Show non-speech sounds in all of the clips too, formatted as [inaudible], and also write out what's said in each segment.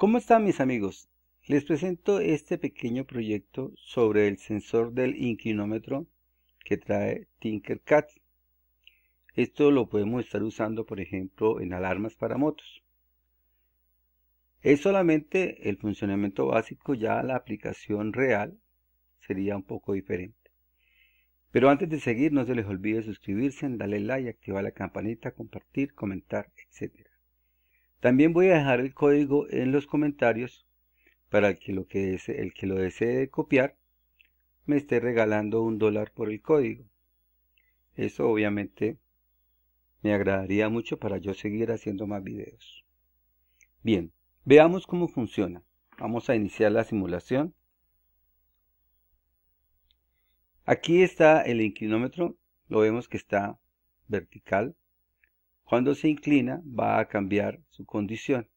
¿Cómo están mis amigos? Les presento este pequeño proyecto sobre el sensor del inclinómetro que trae Tinkercad. Esto lo podemos estar usando, por ejemplo, en alarmas para motos. Es solamente el funcionamiento básico, ya la aplicación real sería un poco diferente. Pero antes de seguir, no se les olvide suscribirse, darle like, activar la campanita, compartir, comentar, etc. También voy a dejar el código en los comentarios para el que lo, que el que lo desee copiar me esté regalando un dólar por el código. Eso obviamente me agradaría mucho para yo seguir haciendo más videos. Bien, veamos cómo funciona. Vamos a iniciar la simulación. Aquí está el inclinómetro, lo vemos que está vertical. Cuando se inclina va a cambiar su condición.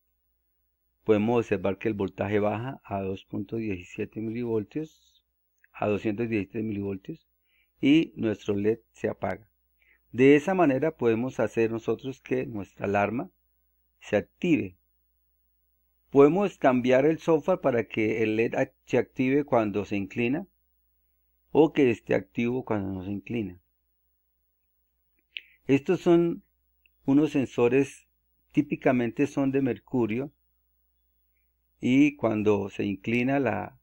Podemos observar que el voltaje baja a 2.17 milivoltios, a 217 milivoltios y nuestro LED se apaga. De esa manera podemos hacer nosotros que nuestra alarma se active. Podemos cambiar el software para que el LED se active cuando se inclina o que esté activo cuando no se inclina. Estos son unos sensores, típicamente son de mercurio y cuando se inclina la,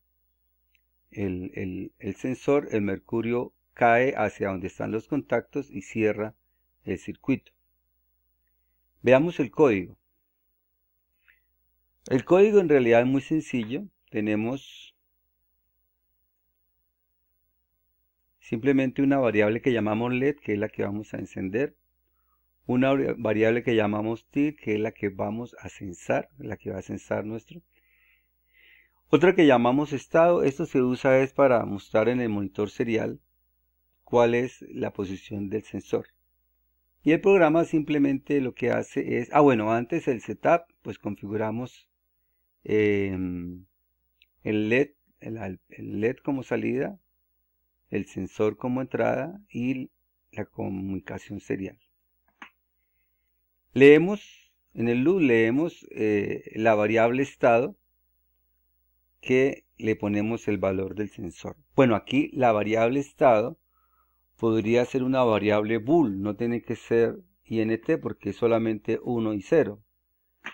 el, el sensor, el mercurio cae hacia donde están los contactos y cierra el circuito. Veamos el código. El código en realidad es muy sencillo. Tenemos simplemente una variable que llamamos LED, que es la que vamos a encender. Una variable que llamamos TIL, que es la que vamos a censar, la que va a censar nuestro. Otra que llamamos estado, esto se usa es para mostrar en el monitor serial cuál es la posición del sensor. Y el programa simplemente lo que hace es, ah bueno, antes el setup, pues configuramos em, el LED, el, LED como salida, el sensor como entrada y la comunicación serial. Leemos, en el loop leemos eh, la variable estado que le ponemos el valor del sensor. Bueno, aquí la variable estado podría ser una variable bool, no tiene que ser int porque es solamente 1 y 0.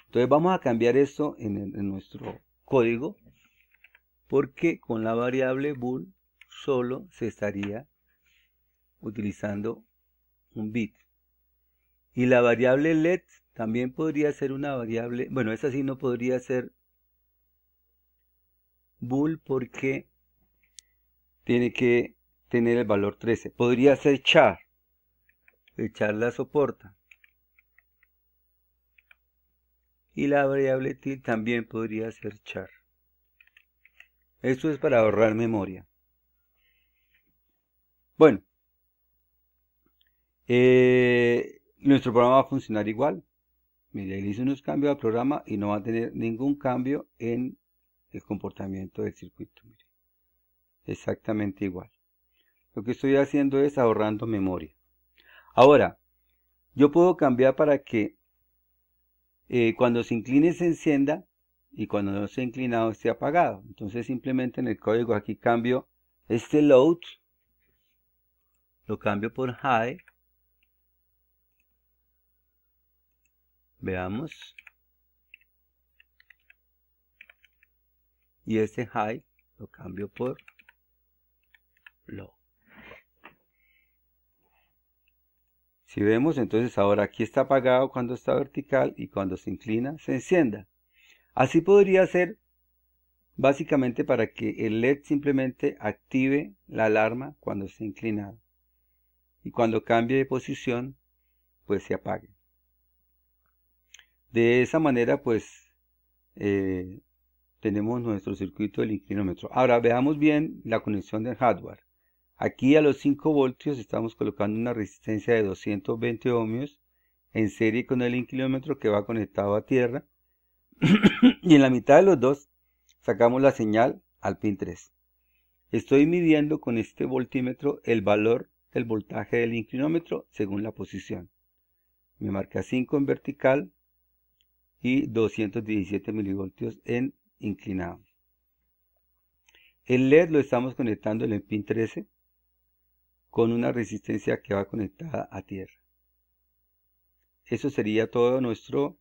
Entonces vamos a cambiar esto en, nuestro código porque con la variable bool solo se estaría utilizando un bit. Y la variable let también podría ser una variable, bueno, esa sí no podría ser bool porque tiene que tener el valor 13. Podría ser char. Char la soporta. Y la variable til también podría ser char. Esto es para ahorrar memoria. Bueno. Eh, nuestro programa va a funcionar igual. Mire, le hice unos cambios al programa y no va a tener ningún cambio en el comportamiento del circuito. Exactamente igual lo que estoy haciendo es ahorrando memoria. Ahora, yo puedo cambiar para que eh, cuando se incline se encienda y cuando no esté inclinado esté apagado. Entonces simplemente en el código aquí cambio este load, lo cambio por high. Veamos. Y este high lo cambio por low. Si vemos, entonces ahora aquí está apagado cuando está vertical y cuando se inclina se encienda. Así podría ser básicamente para que el LED simplemente active la alarma cuando esté inclinado. Y cuando cambie de posición, pues se apague. De esa manera, pues, eh, tenemos nuestro circuito del inclinómetro. Ahora veamos bien la conexión del hardware. Aquí a los 5 voltios estamos colocando una resistencia de 220 ohmios en serie con el inclinómetro que va conectado a tierra. [coughs] y en la mitad de los dos sacamos la señal al pin 3. Estoy midiendo con este voltímetro el valor del voltaje del inclinómetro según la posición. Me marca 5 en vertical y 217 milivoltios en inclinado. El LED lo estamos conectando en el pin 13 con una resistencia que va conectada a tierra. Eso sería todo nuestro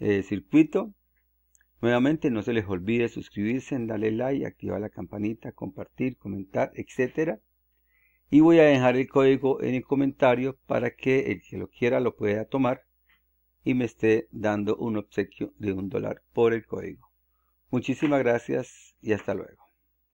eh, circuito. Nuevamente no se les olvide suscribirse, darle like, activar la campanita, compartir, comentar, etc. Y voy a dejar el código en el comentario para que el que lo quiera lo pueda tomar y me esté dando un obsequio de un dólar por el código. Muchísimas gracias y hasta luego.